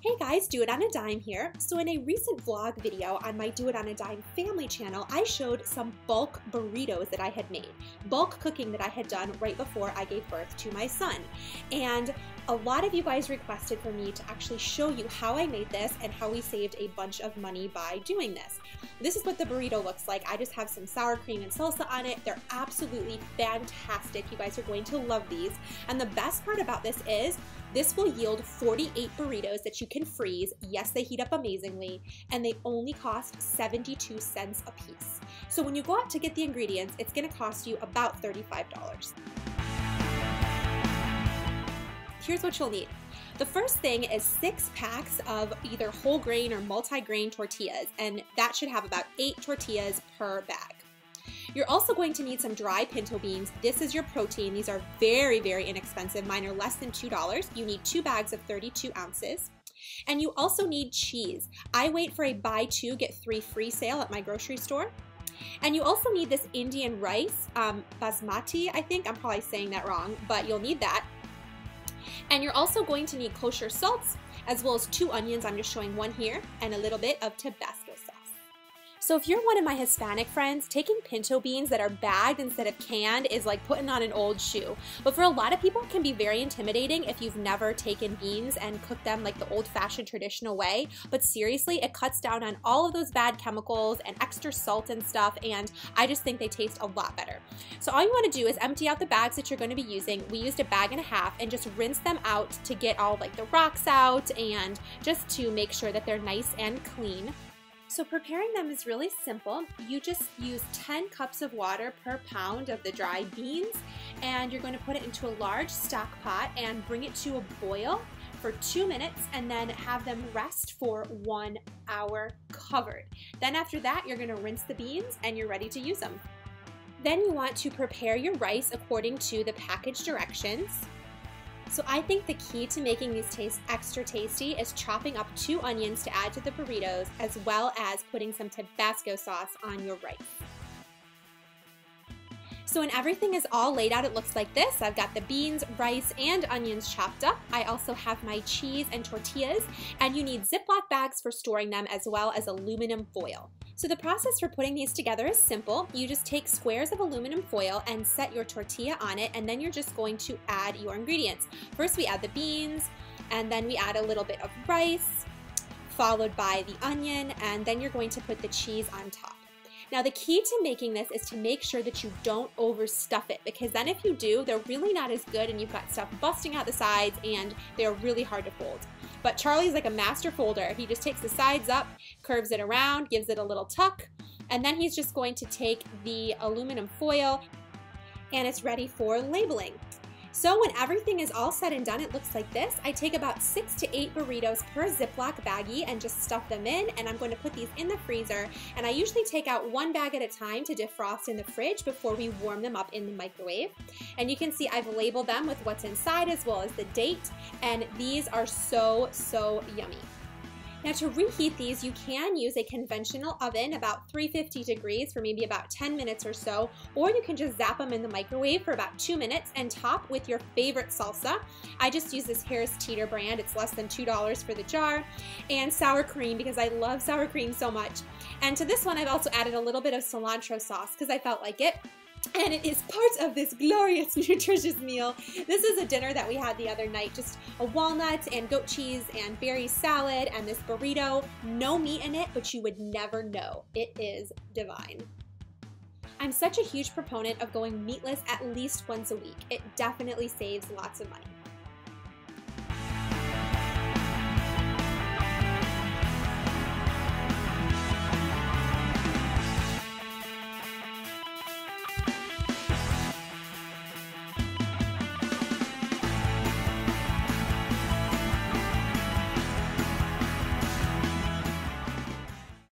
Hey guys, Do It On a Dime here. So in a recent vlog video on my Do It On a Dime family channel, I showed some bulk burritos that I had made, bulk cooking that I had done right before I gave birth to my son. And a lot of you guys requested for me to actually show you how I made this and how we saved a bunch of money by doing this. This is what the burrito looks like. I just have some sour cream and salsa on it. They're absolutely fantastic. You guys are going to love these. And the best part about this is this will yield 48 burritos that you can freeze. Yes, they heat up amazingly, and they only cost 72 cents a piece. So when you go out to get the ingredients, it's gonna cost you about $35. Here's what you'll need. The first thing is six packs of either whole grain or multi-grain tortillas, and that should have about eight tortillas per bag. You're also going to need some dry pinto beans. This is your protein. These are very, very inexpensive. Mine are less than $2. You need two bags of 32 ounces. And you also need cheese. I wait for a buy two, get three free sale at my grocery store. And you also need this Indian rice, um, basmati, I think. I'm probably saying that wrong, but you'll need that. And you're also going to need kosher salts, as well as two onions. I'm just showing one here, and a little bit of Tabasco. So if you're one of my Hispanic friends, taking pinto beans that are bagged instead of canned is like putting on an old shoe. But for a lot of people, it can be very intimidating if you've never taken beans and cooked them like the old-fashioned traditional way. But seriously, it cuts down on all of those bad chemicals and extra salt and stuff, and I just think they taste a lot better. So all you want to do is empty out the bags that you're going to be using. We used a bag and a half and just rinse them out to get all like the rocks out and just to make sure that they're nice and clean. So preparing them is really simple. You just use 10 cups of water per pound of the dried beans and you're going to put it into a large stock pot and bring it to a boil for two minutes and then have them rest for one hour covered. Then after that, you're gonna rinse the beans and you're ready to use them. Then you want to prepare your rice according to the package directions. So I think the key to making these taste extra tasty is chopping up two onions to add to the burritos as well as putting some Tabasco sauce on your rice. So when everything is all laid out, it looks like this. I've got the beans, rice, and onions chopped up. I also have my cheese and tortillas, and you need Ziploc bags for storing them as well as aluminum foil. So the process for putting these together is simple. You just take squares of aluminum foil and set your tortilla on it, and then you're just going to add your ingredients. First we add the beans, and then we add a little bit of rice, followed by the onion, and then you're going to put the cheese on top. Now the key to making this is to make sure that you don't overstuff it because then if you do, they're really not as good and you've got stuff busting out the sides and they're really hard to fold. But Charlie's like a master folder. He just takes the sides up, curves it around, gives it a little tuck, and then he's just going to take the aluminum foil and it's ready for labeling. So when everything is all said and done, it looks like this. I take about six to eight burritos per Ziploc baggie and just stuff them in, and I'm going to put these in the freezer, and I usually take out one bag at a time to defrost in the fridge before we warm them up in the microwave. And you can see I've labeled them with what's inside as well as the date, and these are so, so yummy. Now to reheat these, you can use a conventional oven about 350 degrees for maybe about 10 minutes or so, or you can just zap them in the microwave for about two minutes and top with your favorite salsa. I just use this Harris Teeter brand. It's less than $2 for the jar, and sour cream because I love sour cream so much. And to this one, I've also added a little bit of cilantro sauce because I felt like it and it is part of this glorious, nutritious meal. This is a dinner that we had the other night, just a walnut and goat cheese and berry salad and this burrito. No meat in it, but you would never know. It is divine. I'm such a huge proponent of going meatless at least once a week. It definitely saves lots of money.